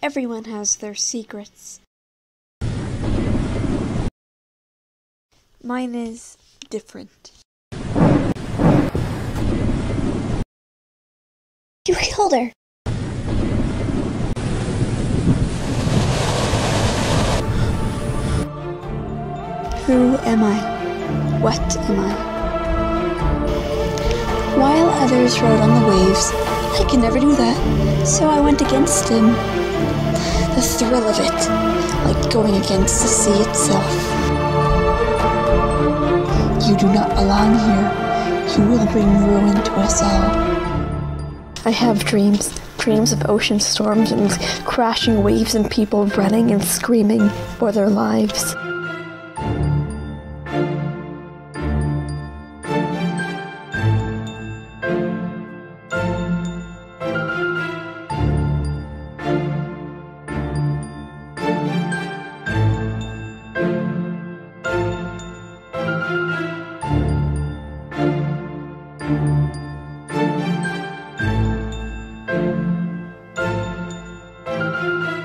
Everyone has their secrets. Mine is different. You killed her. Who am I? What am I? While others rode on the waves, I can never do that, so I went against him. The thrill of it, like going against the sea itself. You do not belong here. You will bring ruin to us all. I have dreams. Dreams of ocean storms and crashing waves and people running and screaming for their lives. Thank you.